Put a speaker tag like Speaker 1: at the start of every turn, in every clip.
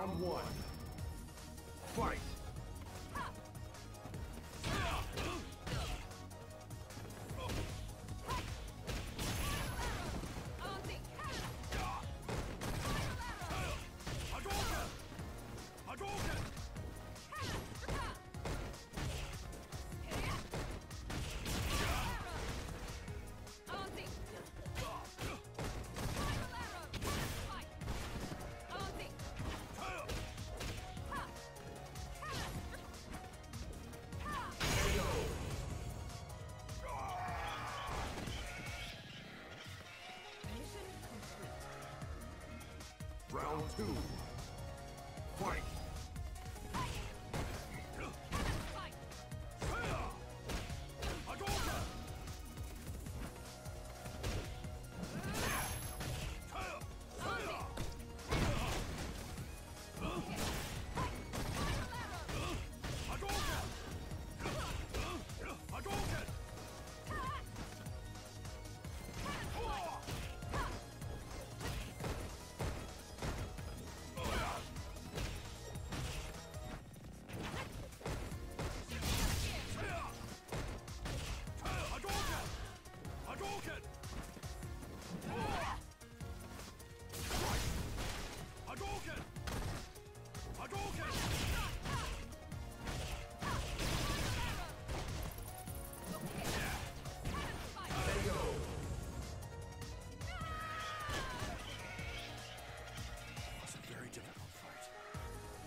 Speaker 1: round one. Round two. Fight!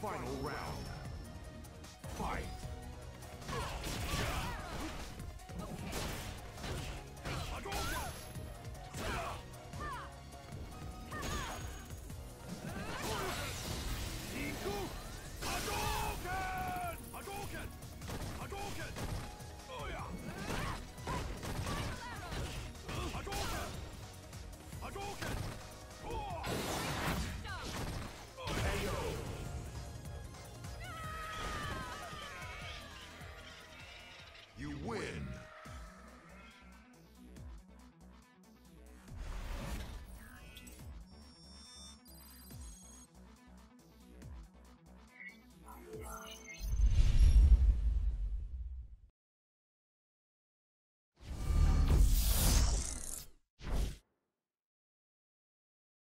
Speaker 1: Final round. win.